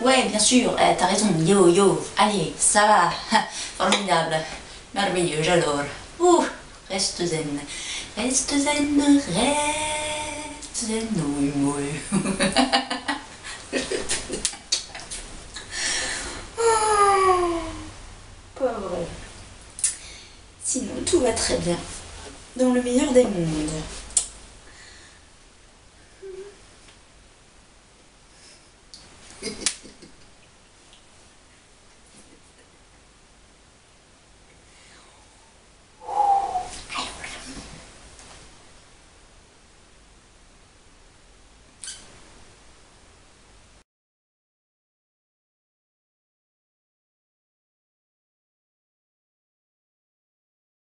Ouais, bien sûr, euh, t'as raison, yo yo, allez, ça va, formidable, merveilleux, alors, ouh, reste zen, reste zen, reste zen, oui, oui. pas vrai. Sinon, tout va très bien, dans le meilleur des mondes.